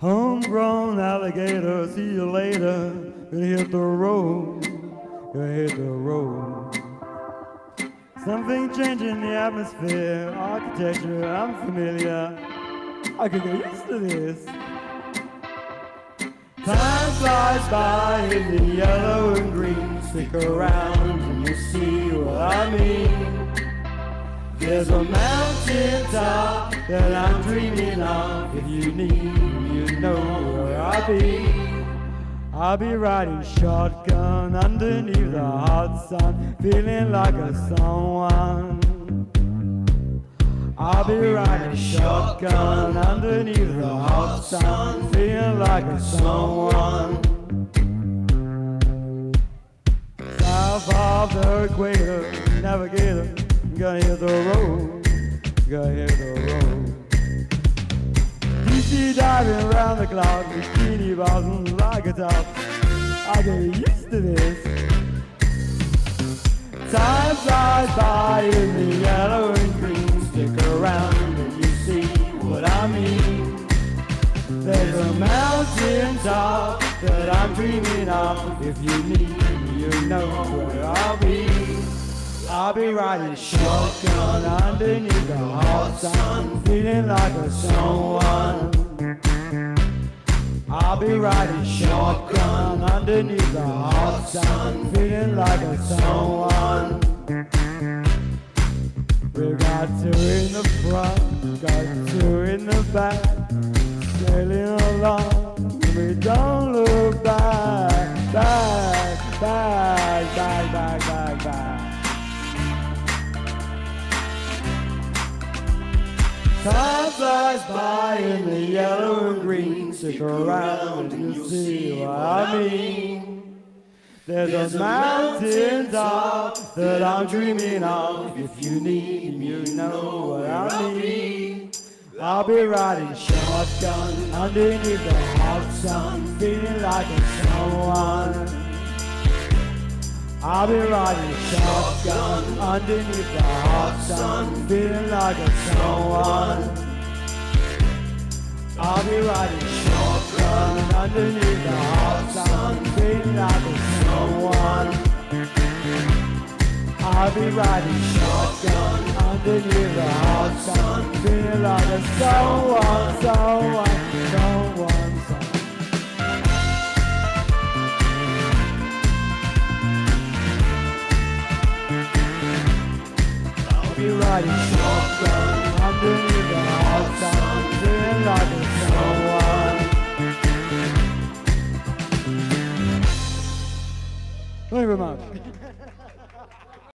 Homegrown alligator, see you later. Gonna hit the road, gonna hit the road. Something changing the atmosphere, architecture, I'm familiar. I could get used to this. Time flies by in the yellow and green. Stick around and you'll see what I mean. There's a mountain top that I'm dreaming of. If you need, you know where I'll be. I'll be riding shotgun underneath the hot sun, feeling like a someone. I'll be riding shotgun underneath the hot sun, feeling like a someone. South of the equator, navigator, gonna hit the road, gonna hit the road. DC diving around the clock, bikini bottoms like a top. I get used to this. Time flies by in the yellow and green. Stick around and you see what I mean. There's a mountain top that I'm dreaming of. If you need, me, you know where I'll be. I'll be riding shotgun underneath the hot sun, feeling like a someone. I'll be riding shotgun underneath the hot sun, feeling like a someone. We got two in the front, got two in the back, sailing along. Time flies by in the yellow and green. Stick around and you'll see what I mean. There's a mountain top that I'm dreaming of. If you need, me, you know what I mean. I'll be riding shotgun underneath the hot sun, feeling like a someone. Be riding shotgun underneath the hot sun, feeling like a someone. I'll be riding shotgun underneath the hot sun, feeling like a someone. I'll be riding shotgun underneath the hot sun, feeling like a someone, someone, Like a. Thank you very much.